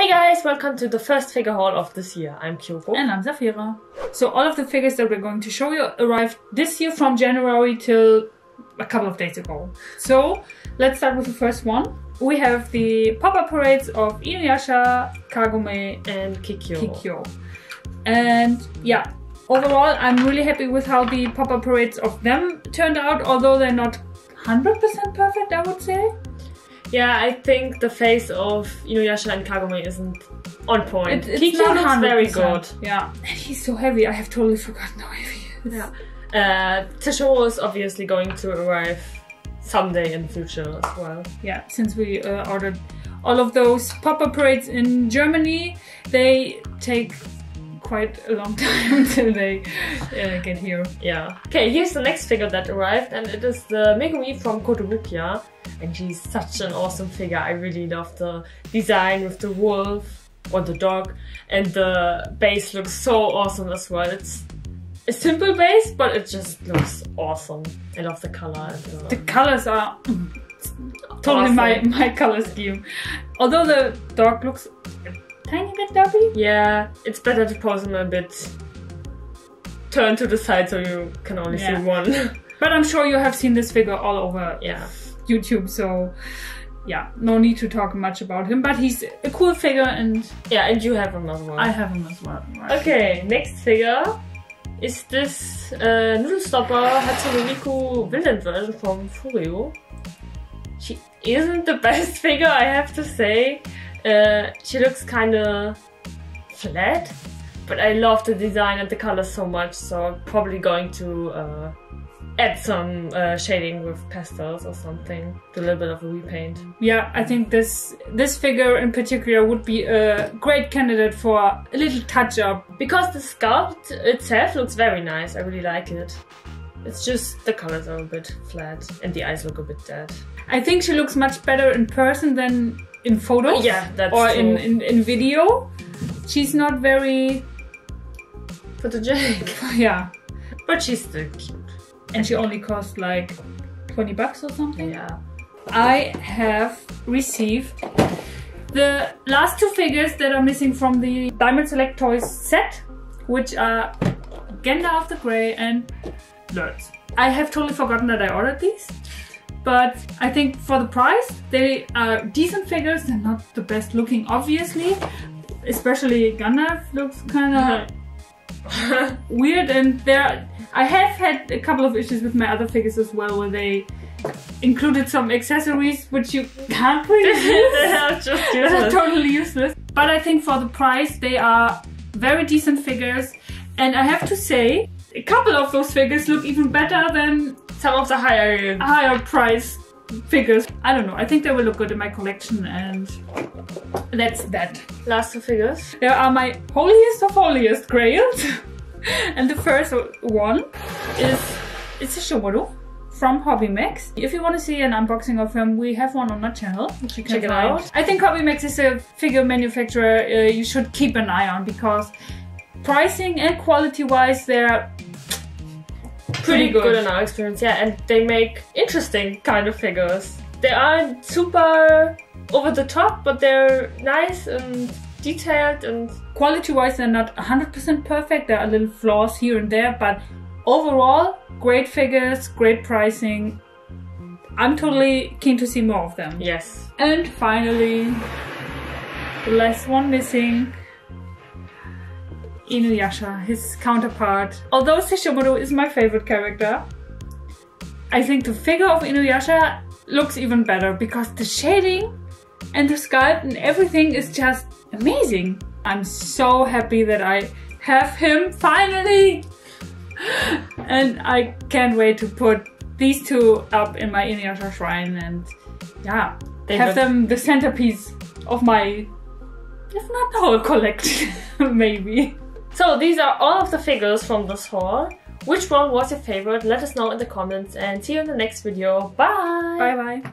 Hey guys, welcome to the first figure haul of this year. I'm Kyoko. And I'm Saphira. So all of the figures that we're going to show you arrived this year from January till a couple of days ago. So let's start with the first one. We have the pop-up parades of Inuyasha, Kagome, and Kikyo. Kikyo. And yeah, overall I'm really happy with how the pop-up parades of them turned out, although they're not 100% perfect, I would say. Yeah, I think the face of Inuyasha and Kagome isn't on point. It, it's Kikyo not looks very good. Yeah. And he's so heavy, I have totally forgotten how heavy he is. Yeah. Uh, Teshiro is obviously going to arrive someday in future as well. yeah, since we uh, ordered all of those pop-up parades in Germany, they take quite a long time until they uh, get here. Yeah. Okay, here's the next figure that arrived, and it is the Megumi from Kotobukiya. And she's such an awesome figure. I really love the design with the wolf or the dog, and the base looks so awesome as well. It's a simple base, but it just looks awesome. I love the color. The the, colors are totally my, Awesome. my color scheme. Although the dog looks tiny bit dirty. yeah, it's better to pose them a bit turned to the side so you can only Yeah. see one. But I'm sure you have seen this figure all over yeah. YouTube, so yeah, no need to talk much about him. But he's a cool figure and Yeah, and you have them as well. I have him as well. Right? Okay, next figure is this uh, Noodle Stopper Hatsune Miku villain version from Furyu. She isn't the best figure, I have to say. Uh, she looks kind of flat, but I love the design and the colors so much, so I'm probably going to uh, add some uh, shading with pastels or something. Do a little bit of a repaint. Yeah, I think this this figure in particular would be a great candidate for a little touch up. Because the sculpt itself looks very nice, I really like it. It's just the colors are a bit flat and the eyes look a bit dead. I think she looks much better in person than in photos. Yeah, that's or in, in in video. She's not very photogenic. yeah, But she's still cute. and she only cost like twenty bucks or something. Yeah. I have received the last two figures that are missing from the Diamond Select Toys set, which are Gandalf the Grey and Lurtz. I have totally forgotten that I ordered these, but I think for the price, they are decent figures. They're not the best looking, obviously. Especially Gandalf looks kind of weird, and there I have had a couple of issues with my other figures as well, where they included some accessories which you can't really use. they are just They're useless. totally useless. But I think for the price, they are very decent figures, and I have to say, a couple of those figures look even better than Some of the higher. higher price figures. I don't know. I think they will look good in my collection, and that's that. last two figures. There are my holiest of holiest grails. and the first one is Sesshomaru from Hobby Max. If you want to see an unboxing of him, we have one on our channel, which you can Check it out. I think Hobby Max is a figure manufacturer uh, you should keep an eye on because pricing and quality wise, they're Pretty good. in our experience, yeah. And they make interesting kind of figures. They aren't super over the top, but they're nice and detailed and quality wise they're not 100% perfect there are little flaws here and there but overall great figures great pricing i'm totally keen to see more of them yes. and finally the last one missing inuyasha his counterpart although sesshomaru is my favorite character i think the figure of inuyasha looks even better because the shading and the sculpt and everything is just amazing. I'm so happy that I have him finally! and I can't wait to put these two up in my Inuyasha shrine and yeah, They have them the centerpiece of my, if not the whole collection, maybe. So these are all of the figures from this haul. Which one was your favorite? Let us know in the comments and see you in the next video. Bye! Bye bye.